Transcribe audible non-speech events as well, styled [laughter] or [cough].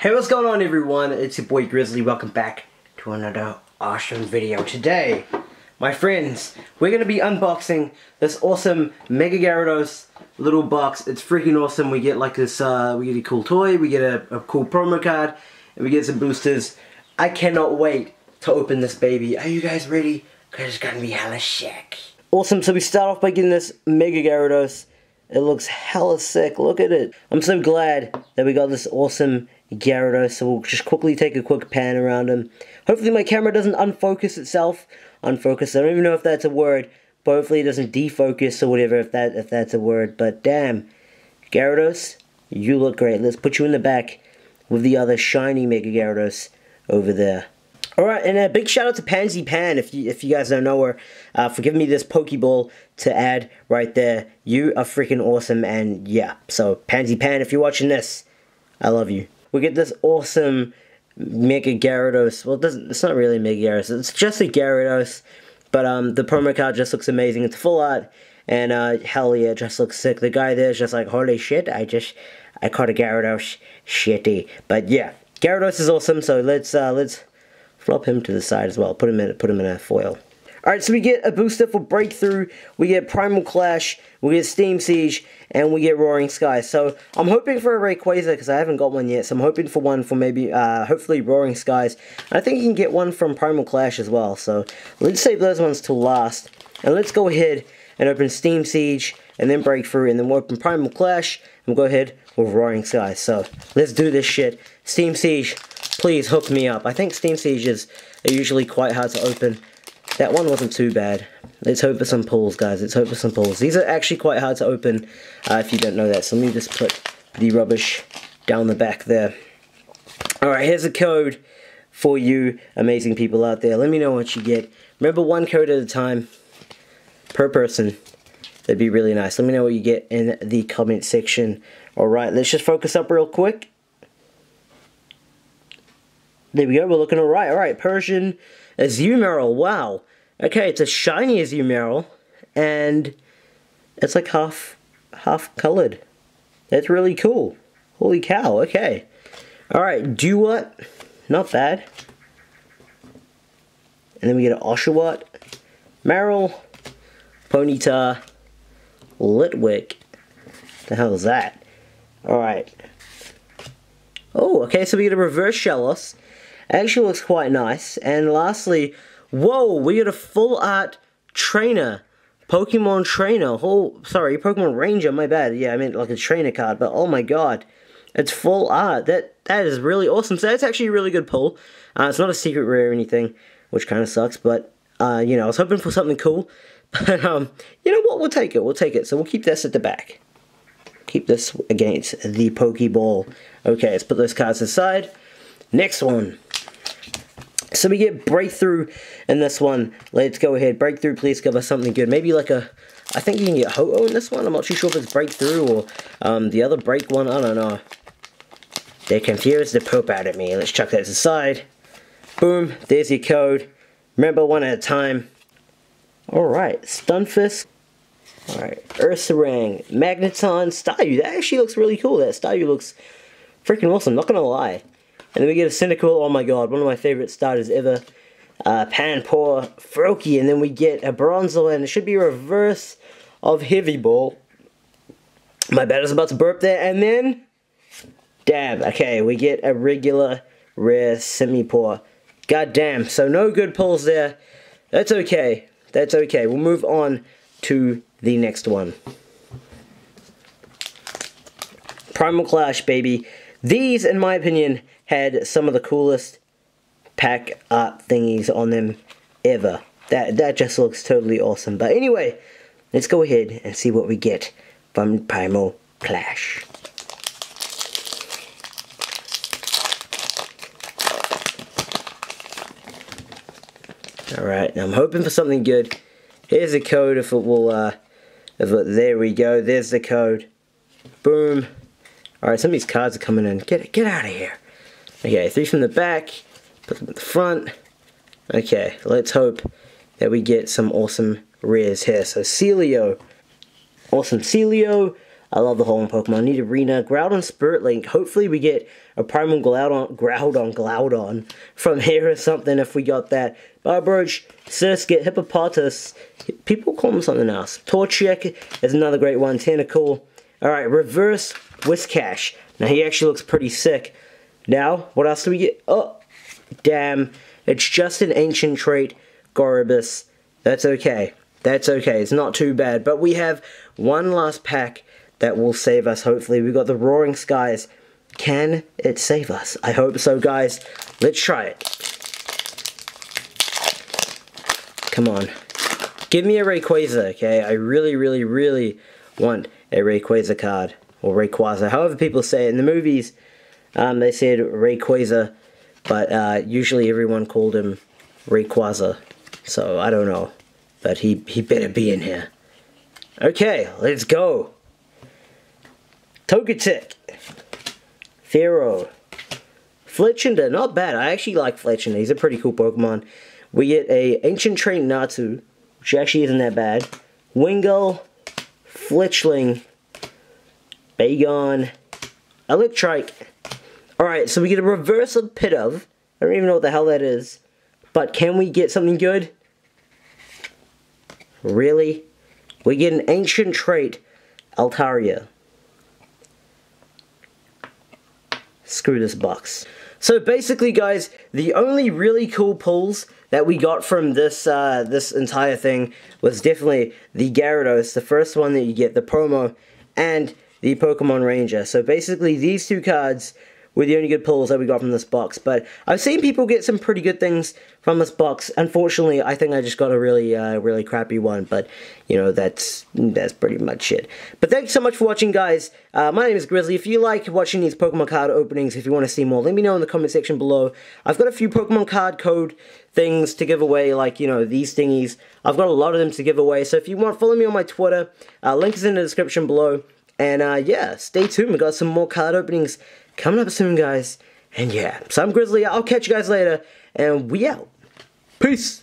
Hey, what's going on everyone? It's your boy Grizzly. Welcome back to another awesome video. Today, my friends, we're going to be unboxing this awesome Mega Gyarados little box. It's freaking awesome. We get like this, uh, we get a cool toy, we get a, a cool promo card, and we get some boosters. I cannot wait to open this baby. Are you guys ready? Because it's going to be hella sick. Awesome, so we start off by getting this Mega Gyarados. It looks hella sick. Look at it. I'm so glad that we got this awesome Gyarados. So we'll just quickly take a quick pan around him. Hopefully my camera doesn't unfocus itself. Unfocus. I don't even know if that's a word. But hopefully it doesn't defocus or whatever if that if that's a word. But damn. Gyarados, you look great. Let's put you in the back with the other shiny Mega Gyarados over there. Alright, and a big shout out to Pansy Pan, if you, if you guys don't know her, uh, for giving me this Pokeball to add right there. You are freaking awesome, and yeah. So, Pansy Pan, if you're watching this, I love you. We get this awesome Mega Gyarados. Well, it it's not really Mega Gyarados, it's just a Gyarados. But um, the promo card just looks amazing. It's full art, and uh, hell yeah, it just looks sick. The guy there is just like, holy shit, I just, I caught a Gyarados. Shitty. But yeah, Gyarados is awesome, so let's, uh, let's flop him to the side as well. Put him in, put him in a foil. Alright, so we get a booster for Breakthrough, we get Primal Clash, we get Steam Siege, and we get Roaring Skies. So, I'm hoping for a Rayquaza, because I haven't got one yet, so I'm hoping for one for maybe, uh, hopefully Roaring Skies. I think you can get one from Primal Clash as well, so let's save those ones till last. And let's go ahead and open Steam Siege, and then Breakthrough, and then we'll open Primal Clash, and we'll go ahead with Roaring Skies. So, let's do this shit. Steam Siege, please hook me up. I think Steam Sieges are usually quite hard to open. That one wasn't too bad. Let's hope for some pulls, guys. Let's hope for some pulls. These are actually quite hard to open, uh, if you don't know that. So let me just put the rubbish down the back there. Alright, here's a code for you amazing people out there. Let me know what you get. Remember, one code at a time per person. That'd be really nice. Let me know what you get in the comment section. Alright, let's just focus up real quick. There we go, we're looking alright. Alright, Persian Azumarill, wow. Okay, it's a shiny as Azumarill, and it's like half, half colored. That's really cool. Holy cow, okay. Alright, Dewott, not bad. And then we get an Oshawott, Marill, Ponyta, Litwick. The hell is that? Alright. Oh, okay, so we get a reverse Shellos, Actually looks quite nice. And lastly, whoa, we got a full art trainer. Pokemon trainer. Oh, sorry, Pokemon Ranger, my bad. Yeah, I meant like a trainer card, but oh my god. It's full art. That That is really awesome. So that's actually a really good pull. Uh, it's not a secret rare or anything, which kind of sucks, but, uh, you know, I was hoping for something cool. [laughs] But, um, you know what? We'll take it. We'll take it. So we'll keep this at the back. Keep this against the Pokeball. Okay, let's put those cards aside. Next one. So we get Breakthrough in this one. Let's go ahead. Breakthrough, please give us something good. Maybe like a... I think you can get Ho-Oh in this one. I'm not too sure if it's Breakthrough or um, the other Break one. I don't know. They confused the poop out of me. Let's chuck that to the side. Boom. There's your code. Remember, one at a time. Alright. Stunfisk. Alright. Ursaring. Magneton. Staryu. That actually looks really cool. That Staryu looks freaking awesome. Not gonna lie. And then we get a Cyndaquil, oh my god, one of my favorite starters ever. Uh, Panpour, Froakie, and then we get a Bronzor, and it should be reverse of Heavy Ball. My is about to burp there, and then... Dab, okay, we get a regular rare Simipour. God damn, so no good pulls there. That's okay, that's okay. We'll move on to the next one. Primal Clash, baby. These, in my opinion, had some of the coolest pack art thingies on them ever. That, that just looks totally awesome. But anyway, let's go ahead and see what we get from Primal Clash. Alright, I'm hoping for something good. Here's the code if it will, uh, if it, there we go, there's the code. Boom. Alright, some of these cards are coming in. Get, get out of here. Okay, three from the back, put them at the front. Okay, let's hope that we get some awesome rares here. So Celio, awesome Celio, I love the whole Pokemon. Nidorina, Groudon, Spirit Link. Hopefully we get a Primal Groudon, Groudon, Groudon from here or something if we got that. Barboach, Surskit, Hippopotas. People call them something else. Torchic is another great one. Tentacool. Alright, Reverse Whiscash. Now he actually looks pretty sick. Now, what else do we get? Oh, damn. It's just an ancient trait, Gorebyss. That's okay. That's okay. It's not too bad. But we have one last pack that will save us, hopefully. We've got the Roaring Skies. Can it save us? I hope so, guys. Let's try it. Come on. Give me a Rayquaza, okay? I really, really, really want a Rayquaza card. Or Rayquaza. However people say it. In the movies, um, they said Rayquaza. But uh, usually everyone called him Rayquaza. So, I don't know. But he, he better be in here. Okay, let's go. Togetic. Fearow. Fletchinder, not bad. I actually like Fletchinder. He's a pretty cool Pokemon. We get a Ancient Trait Natu, which actually isn't that bad. Wingull, Fletchling, Bagon, Electrike. Alright, so we get a reverse of Pidove. I don't even know what the hell that is. But can we get something good? Really? We get an ancient trait, Altaria. Screw this box. So basically, guys, the only really cool pulls that we got from this uh, this entire thing was definitely the Gyarados, the first one that you get, the promo, and the Pokemon Ranger. So basically, these two cards were the only good pulls that we got from this box. But I've seen people get some pretty good things from this box. Unfortunately, I think I just got a really, uh, really crappy one. But, you know, that's that's pretty much it. But thanks so much for watching, guys. Uh, my name is Grizzly. If you like watching these Pokemon card openings, if you want to see more, let me know in the comment section below. I've got a few Pokemon card code things to give away, like, you know, these thingies. I've got a lot of them to give away. So if you want, follow me on my Twitter. Uh, link is in the description below. And, uh, yeah, stay tuned. we got some more card openings coming up soon, guys. And yeah, so I'm Grizzly. I'll catch you guys later. And we out. Peace.